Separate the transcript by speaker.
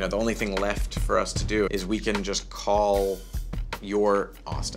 Speaker 1: you know, the only thing left for us to do is we can just call your Austin.